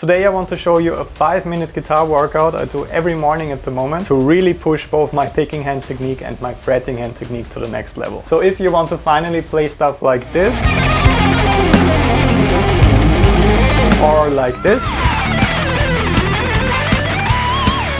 Today I want to show you a 5 minute guitar workout I do every morning at the moment to really push both my picking hand technique and my fretting hand technique to the next level. So if you want to finally play stuff like this or like this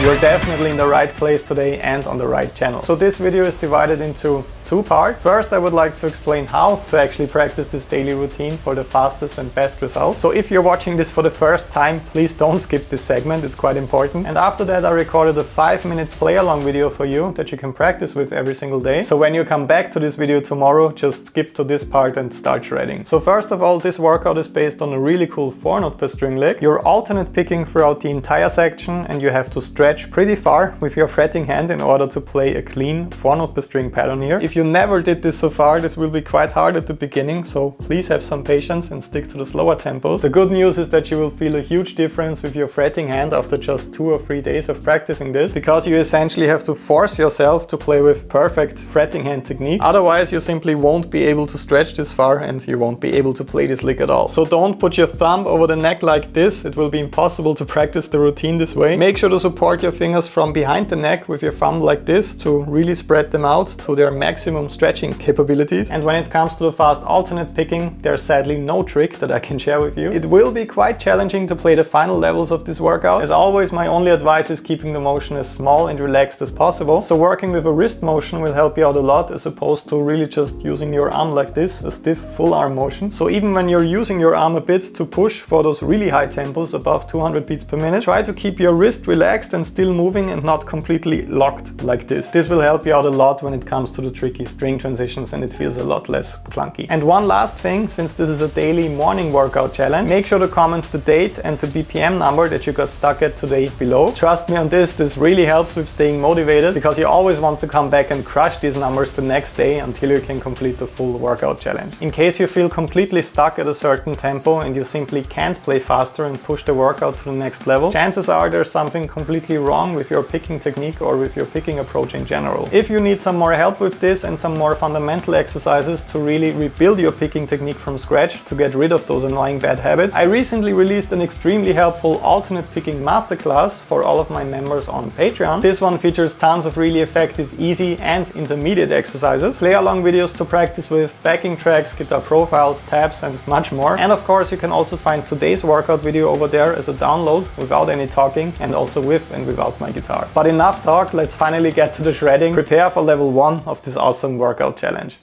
you're definitely in the right place today and on the right channel. So this video is divided into two parts. First, I would like to explain how to actually practice this daily routine for the fastest and best results. So if you're watching this for the first time, please don't skip this segment, it's quite important. And after that, I recorded a five minute play along video for you that you can practice with every single day. So when you come back to this video tomorrow, just skip to this part and start shredding. So first of all, this workout is based on a really cool four note per string lick. You're alternate picking throughout the entire section and you have to stretch pretty far with your fretting hand in order to play a clean four note per string pattern here. If you you never did this so far, this will be quite hard at the beginning, so please have some patience and stick to the slower tempos. The good news is that you will feel a huge difference with your fretting hand after just two or three days of practicing this, because you essentially have to force yourself to play with perfect fretting hand technique. Otherwise, you simply won't be able to stretch this far and you won't be able to play this lick at all. So don't put your thumb over the neck like this. It will be impossible to practice the routine this way. Make sure to support your fingers from behind the neck with your thumb like this to really spread them out to their maximum maximum stretching capabilities. And when it comes to the fast alternate picking, there's sadly no trick that I can share with you. It will be quite challenging to play the final levels of this workout. As always, my only advice is keeping the motion as small and relaxed as possible. So working with a wrist motion will help you out a lot as opposed to really just using your arm like this, a stiff full arm motion. So even when you're using your arm a bit to push for those really high tempos above 200 beats per minute, try to keep your wrist relaxed and still moving and not completely locked like this. This will help you out a lot when it comes to the tricky string transitions and it feels a lot less clunky. And one last thing, since this is a daily morning workout challenge, make sure to comment the date and the BPM number that you got stuck at today below. Trust me on this, this really helps with staying motivated because you always want to come back and crush these numbers the next day until you can complete the full workout challenge. In case you feel completely stuck at a certain tempo and you simply can't play faster and push the workout to the next level, chances are there's something completely wrong with your picking technique or with your picking approach in general. If you need some more help with this and some more fundamental exercises to really rebuild your picking technique from scratch to get rid of those annoying bad habits. I recently released an extremely helpful alternate picking masterclass for all of my members on Patreon. This one features tons of really effective, easy and intermediate exercises, play along videos to practice with, backing tracks, Guitar Pro files, tabs and much more. And of course you can also find today's workout video over there as a download without any talking and also with and without my guitar. But enough talk, let's finally get to the shredding. Prepare for level 1 of this awesome workout challenge.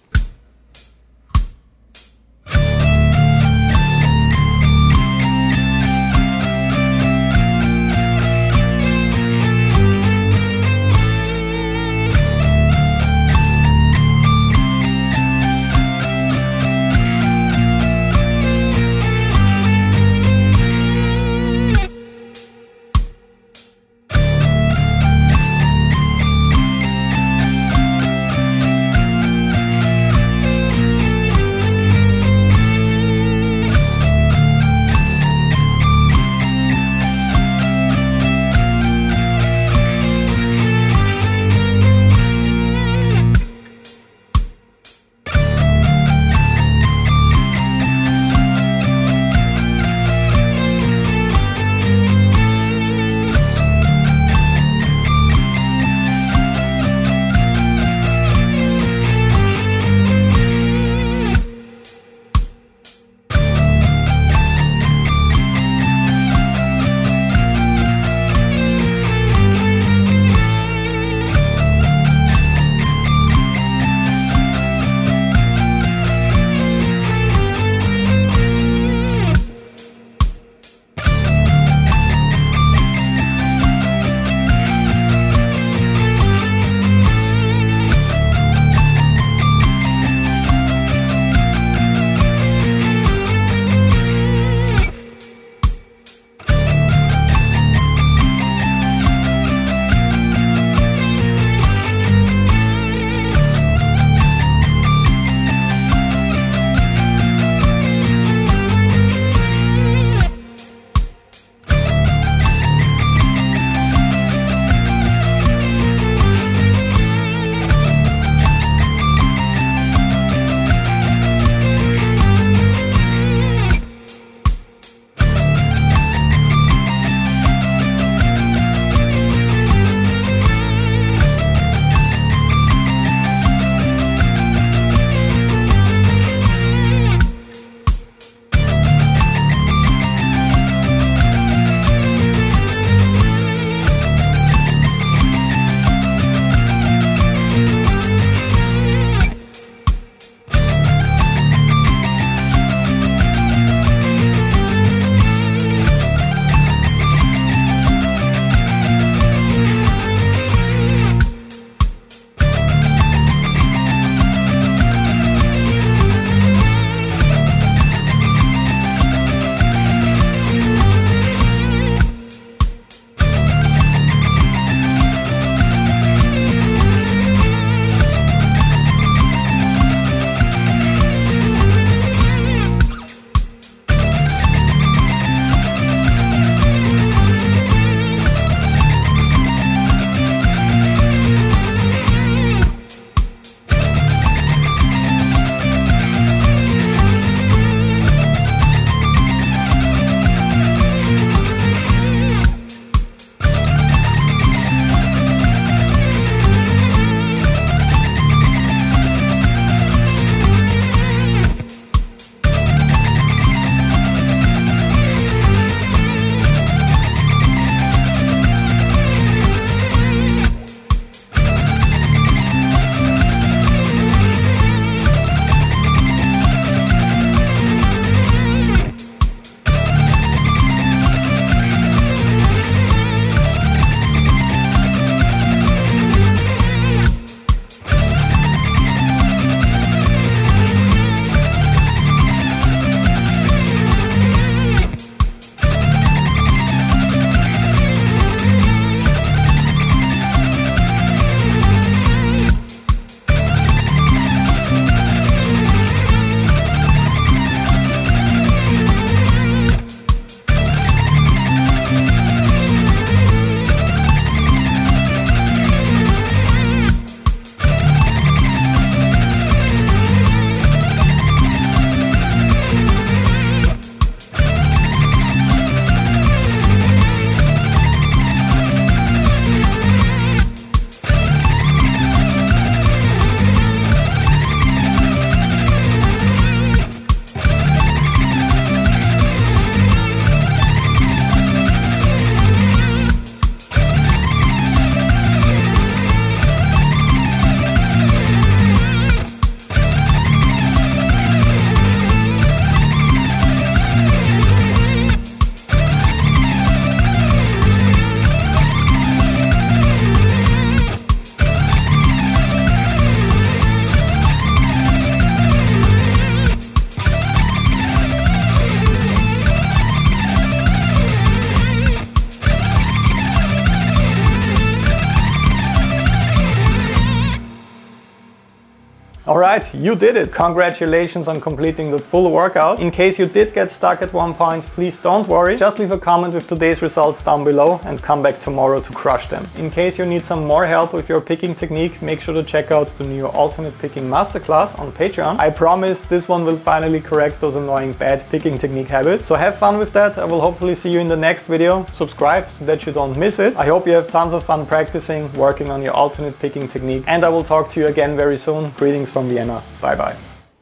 Alright, you did it! Congratulations on completing the full workout. In case you did get stuck at one point, please don't worry. Just leave a comment with today's results down below and come back tomorrow to crush them. In case you need some more help with your picking technique, make sure to check out the new alternate picking masterclass on Patreon. I promise this one will finally correct those annoying bad picking technique habits. So have fun with that. I will hopefully see you in the next video. Subscribe so that you don't miss it. I hope you have tons of fun practicing, working on your alternate picking technique, and I will talk to you again very soon. Greetings from Vienna. Bye bye.